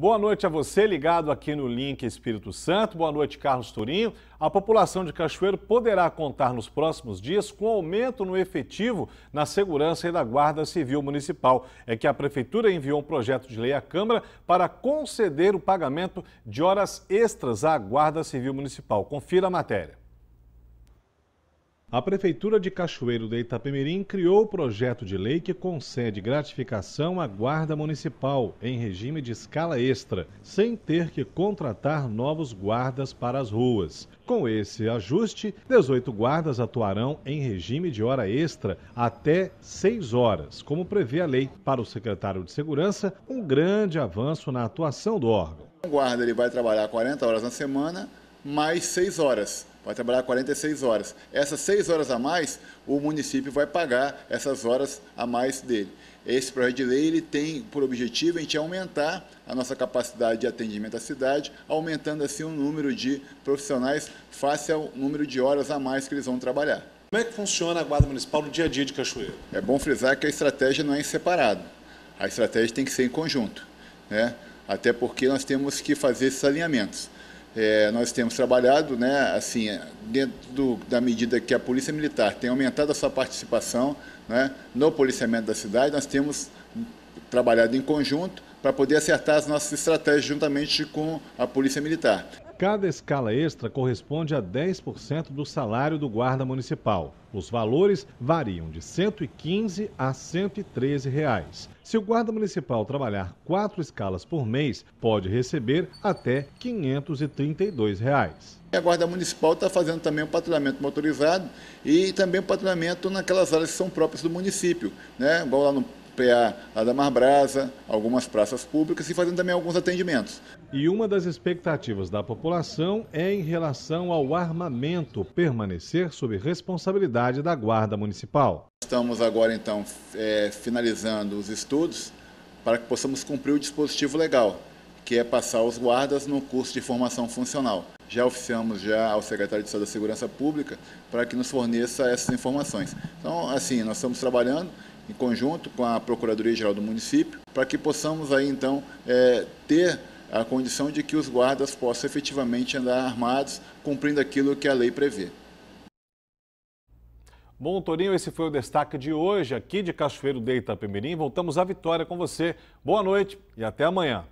Boa noite a você ligado aqui no Link Espírito Santo. Boa noite, Carlos Turinho. A população de Cachoeiro poderá contar nos próximos dias com aumento no efetivo na segurança e da Guarda Civil Municipal. É que a Prefeitura enviou um projeto de lei à Câmara para conceder o pagamento de horas extras à Guarda Civil Municipal. Confira a matéria. A Prefeitura de Cachoeiro de Itapemirim criou o projeto de lei que concede gratificação à Guarda Municipal em regime de escala extra, sem ter que contratar novos guardas para as ruas. Com esse ajuste, 18 guardas atuarão em regime de hora extra até 6 horas, como prevê a lei. Para o secretário de Segurança, um grande avanço na atuação do órgão. O guarda ele vai trabalhar 40 horas na semana, mais 6 horas vai trabalhar 46 horas. Essas 6 horas a mais, o município vai pagar essas horas a mais dele. Esse projeto de lei ele tem por objetivo a gente aumentar a nossa capacidade de atendimento à cidade, aumentando assim o número de profissionais face ao número de horas a mais que eles vão trabalhar. Como é que funciona a Guarda Municipal no dia a dia de Cachoeiro? É bom frisar que a estratégia não é em separado. A estratégia tem que ser em conjunto, né? até porque nós temos que fazer esses alinhamentos. É, nós temos trabalhado, né, assim, dentro do, da medida que a Polícia Militar tem aumentado a sua participação né, no policiamento da cidade, nós temos trabalhado em conjunto para poder acertar as nossas estratégias juntamente com a Polícia Militar. Cada escala extra corresponde a 10% do salário do guarda municipal. Os valores variam de R$ 115 a 113 reais. Se o guarda municipal trabalhar quatro escalas por mês, pode receber até 532 reais. A Guarda Municipal está fazendo também o um patrulhamento motorizado e também o patrulhamento naquelas áreas que são próprias do município, né? igual lá no PA lá da Mar Brasa, algumas praças públicas e fazendo também alguns atendimentos. E uma das expectativas da população é em relação ao armamento permanecer sob responsabilidade da Guarda Municipal. Estamos agora, então, é, finalizando os estudos para que possamos cumprir o dispositivo legal, que é passar os guardas no curso de formação funcional. Já oficiamos já ao secretário de Estado da Segurança Pública para que nos forneça essas informações. Então, assim, nós estamos trabalhando em conjunto com a Procuradoria-Geral do município, para que possamos aí então é, ter a condição de que os guardas possam efetivamente andar armados, cumprindo aquilo que a lei prevê. Bom, Torinho, esse foi o destaque de hoje aqui de Cachoeiro de Itapemirim. Voltamos à vitória com você. Boa noite e até amanhã.